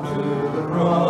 to the cross.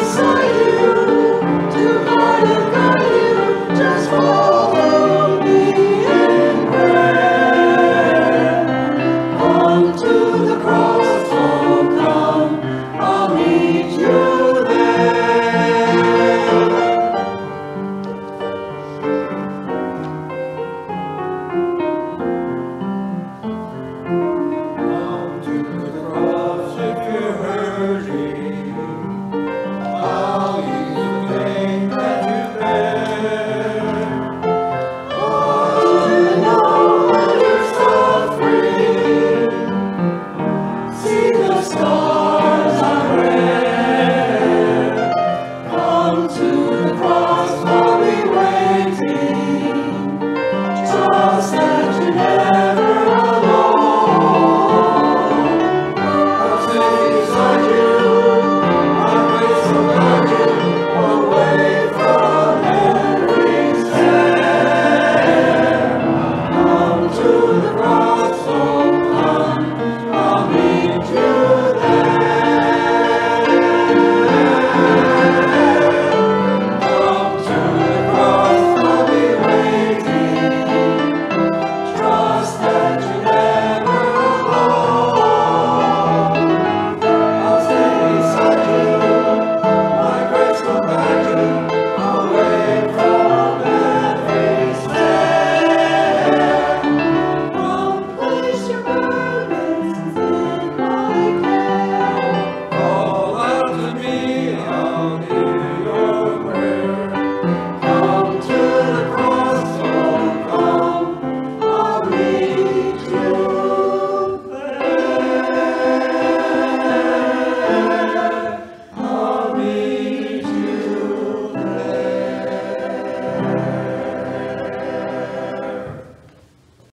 saw you.